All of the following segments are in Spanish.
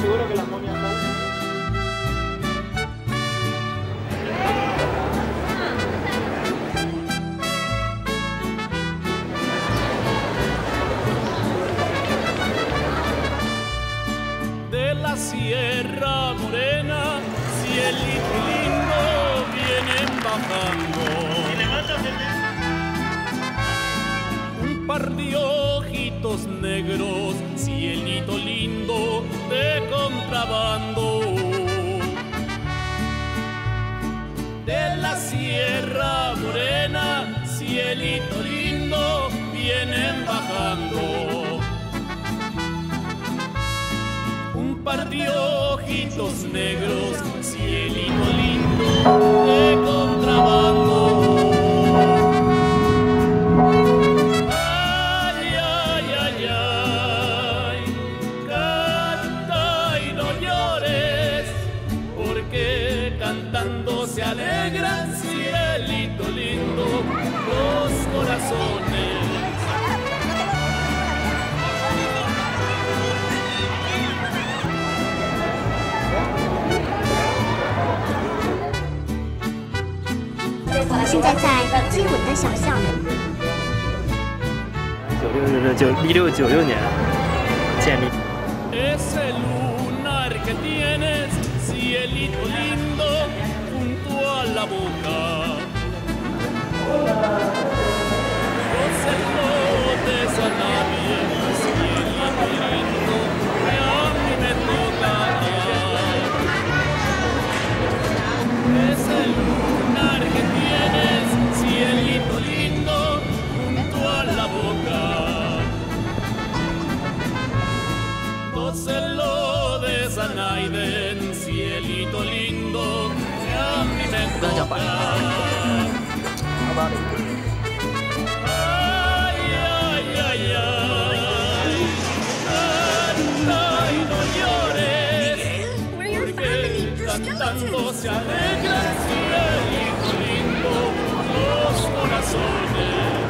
seguro que las momias no. De la Sierra Morena, cielito lindo, vienen bajando. Un par de ojitos negros, cielito lindo, de Un par de ojitos negros, cielito lindo de contrabando. Ay, ay, ay, ay, canta y no llores, porque cantando se alegran, 现在在接吻的小巷。九六六九一六九六年建立。Cielito lindo, que a mí me toca. Ay, ay, ay, ay, canta y no llores, porque cantando se alegran, cielito lindo, los corazones.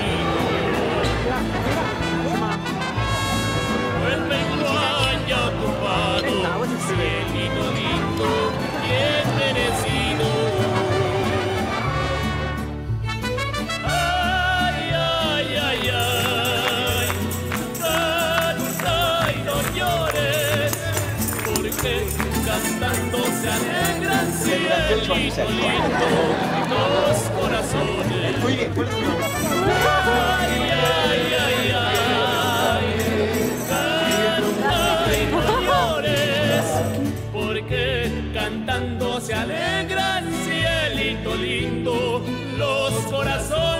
18 años actual. Muy bien. Porque cantando se alegran, cielito lindo, los corazones.